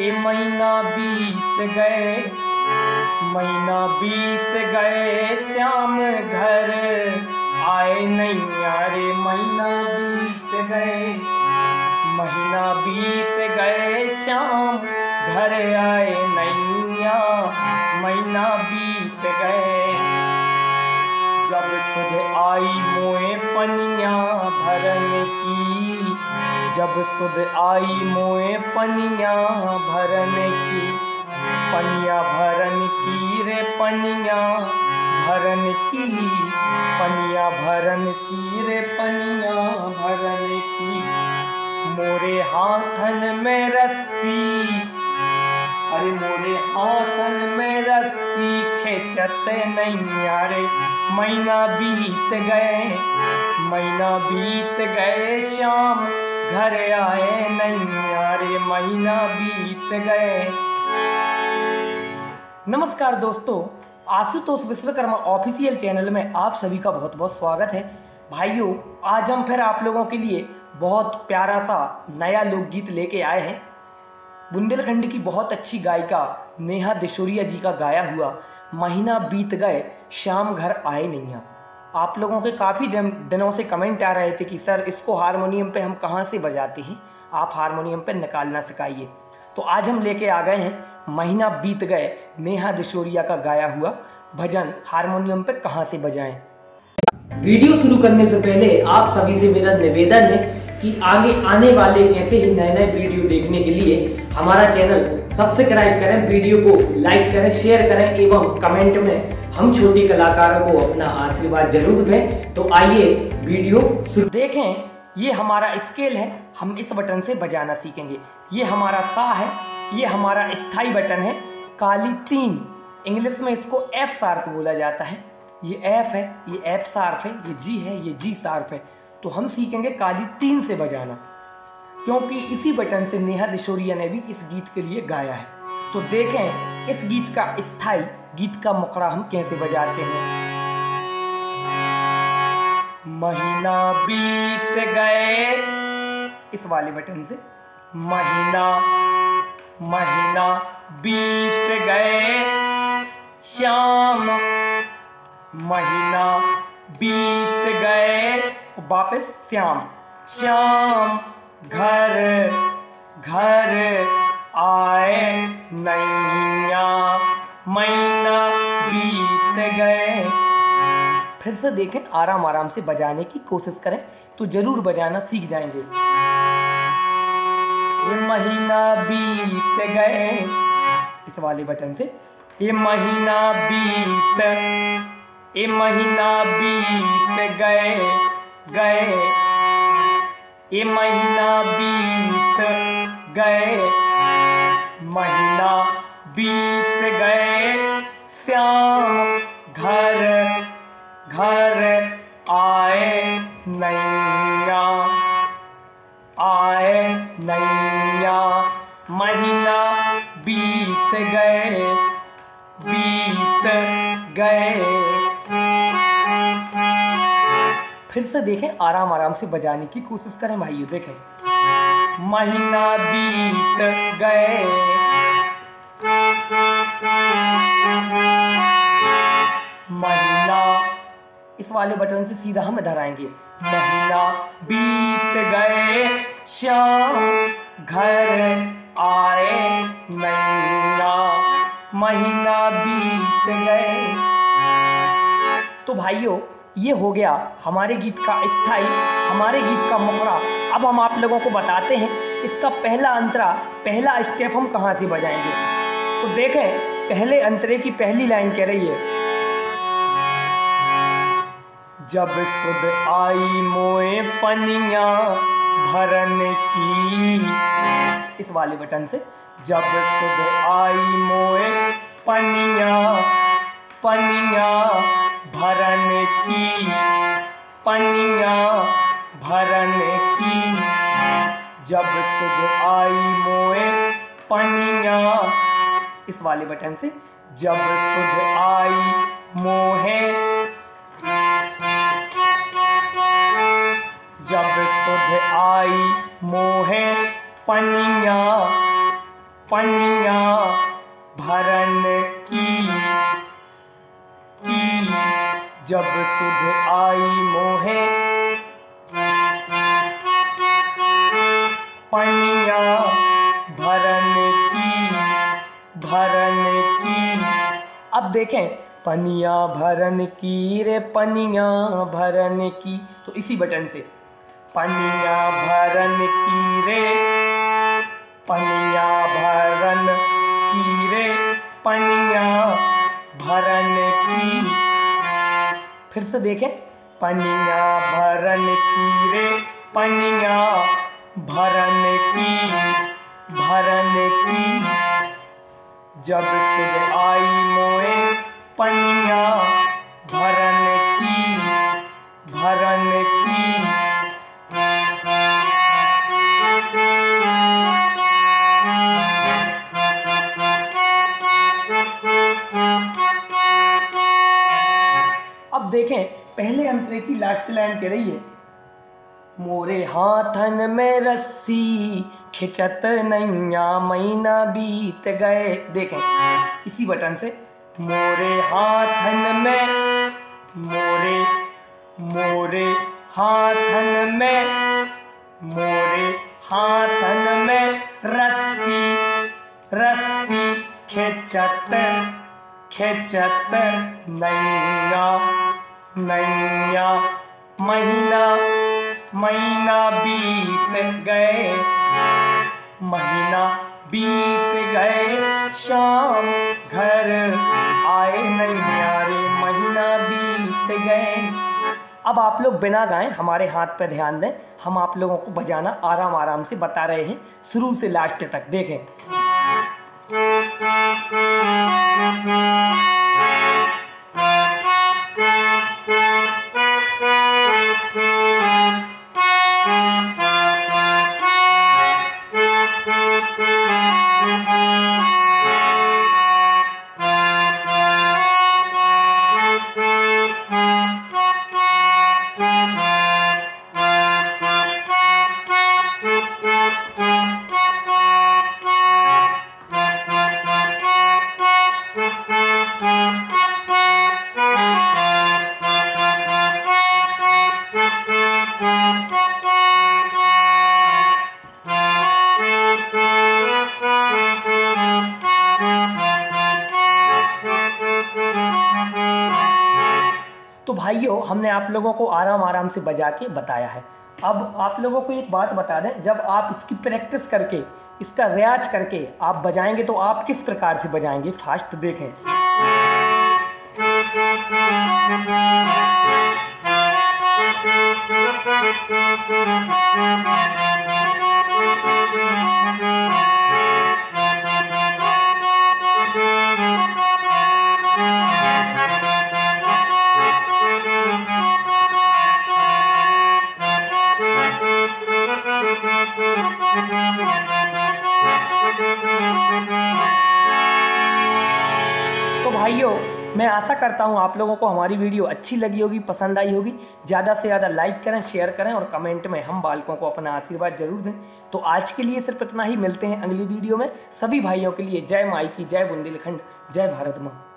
ए महीना बीत गए, महीना बीत गए, श्याम घर आए नहीं यारे महीना बीत गए, महीना बीत गए, श्याम घर आए नैया महीना बीत गए। जब सुध आई मोए पनिया भरन की जब सुध आई मोए पनिया भरन की, पनिया भरन की रे पनिया भरन की, पनिया भरन की रे पनिया भरन की। मोरे हाथन में रस्सी, अरे मोरे हाथन में रस्सी खेचते नहीं यारे महीना बीत गए, महीना बीत गए शाम घर आए नहीं यारे महीना बीत गए। नमस्कार दोस्तों, आशुतोष विश्वकर्मा ऑफिशियल चैनल में आप सभी का बहुत बहुत स्वागत है। भाइयों, आज हम फिर आप लोगों के लिए बहुत प्यारा सा नया लोकगीत लेके आए हैं। बुंदेलखंड की बहुत अच्छी गायिका नेहा दिशोरिया जी का गाया हुआ, महीना बीत गए, शाम घर आए नैया आप लोगों के काफ़ी दिनों से कमेंट आ रहे थे कि, सर, इसको हारमोनियम पे हम कहाँ से बजाते हैं? आप हारमोनियम पे निकालना सिखाइए। तो आज हम लेके आ गए हैं, महीना बीत गए, नेहा दिशोरिया का गाया हुआ भजन हारमोनियम पे कहाँ से बजाएँ? वीडियो शुरू करने से पहले आप सभी से मेरा निवेदन है कि आगे आने वाले ऐसे ही नए नए वीडियो देखने के लिए हमारा चैनल सब्सक्राइब करें, वीडियो को लाइक करें, शेयर करें एवं कमेंट में हम छोटे कलाकारों को अपना आशीर्वाद ज़रूर दें। तो आइए वीडियो शुरू देखें। ये हमारा स्केल है, हम इस बटन से बजाना सीखेंगे। ये हमारा सा है, ये हमारा स्थायी बटन है, काली तीन। इंग्लिश में इसको एफ़ सार्प बोला जाता है। ये एफ़ है, ये एफ़ सार्फ है, ये जी है, ये जी सार्फ है। तो हम सीखेंगे काली तीन से बजाना। क्योंकि इसी बटन से नेहा दिशोरिया ने भी इस गीत के लिए गाया है। तो देखें, इस गीत का स्थायी, गीत का मुखड़ा हम कैसे बजाते हैं। महीना बीत गए। इस वाले बटन से। महीना महीना बीत गए। शाम महीना बीत गए। वापस श्याम। श्याम घर घर आए नैया। महीना बीत गए। फिर से देखें, आराम आराम से बजाने की कोशिश करें तो ज़रूर बजाना सीख जाएँगे। ये महीना बीत गए। इस वाले बटन से, ये महीना बीत, ये महीना बीत गए गए। ये महीना बीत गए। महीना बीत गए। श्याम घर घर आए नैया। आए नैया। महीना बीत गए बीत गए। फिर से देखें आराम आराम से बजाने की कोशिश करें भाइयों, देखें। महीना बीत गए। महीना, इस वाले बटन से सीधा हम इधर आएँगे। महीना बीत गए, श्याम घर आए। नैया महीना बीत गए। तो भाइयों ये हो गया हमारे गीत का स्थायी, हमारे गीत का मुखड़ा अब हम आप लोगों को बताते हैं, इसका पहला अंतरा, पहला स्टेप हम कहाँ से बजाएँगे? तो देखें, पहले अंतरे की पहली लाइन कह रही है। जब सुध आई मोए पनिया भरन की। इस वाले बटन से, जब सुध आई मोए पनिया पनिया भरन की, पनिया भरन की। जब सुध आई मोए पनिया, इस वाले बटन से, जब सुध आई मोहे, जब सुध आई मोहे पनिया पनिया भरन की। की जब सुध आई मोहे। पनिया भरन की भरन की। अब देखें, पनिया भरन की रे, पनिया भरन की। तो इसी बटन से, पनिया भरन की रे, पनिया भरन फिर से देखें। पनिया भरन की रे, पनिया भरन की भरन की। जब सुध आई मोए, पनिया भरन देखें, पहले अंतरे की लास्ट लाइन कह रही है, मोरे हाथन में रस्सी, खिंचत नैया महीना बीत गए। देखें, इसी बटन से, मोरे हाथन में, मोरे मोरे हाथन में, मोरे हाथन में रस्सी रस्सी खिंचत खिंचत नैया नैया महीना महीना बीत गए। महीना बीत गए, शाम घर आए नैया रे, महीना बीत गए। अब आप लोग बिना गाएँ, हमारे हाथ पे ध्यान दें, हम आप लोगों को बजाना आराम आराम से बता रहे हैं, शुरू से लास्ट तक, देखें। भाइयों, हमने आप लोगों को आराम आराम से बजा के बताया है। अब आप लोगों को एक बात बता दें, जब आप इसकी प्रैक्टिस करके, इसका रियाज करके आप बजाएँगे तो आप किस प्रकार से बजाएँगे? फास्ट देखें। तो भाइयों, मैं आशा करता हूँ आप लोगों को हमारी वीडियो अच्छी लगी होगी, पसंद आई होगी। ज़्यादा से ज़्यादा लाइक करें शेयर करें और कमेंट में हम बालकों को अपना आशीर्वाद ज़रूर दें। तो आज के लिए सिर्फ़ इतना ही, मिलते हैं अगली वीडियो में। सभी भाइयों के लिए जय माई की, जय बुंदेलखंड, जय भारत माँ।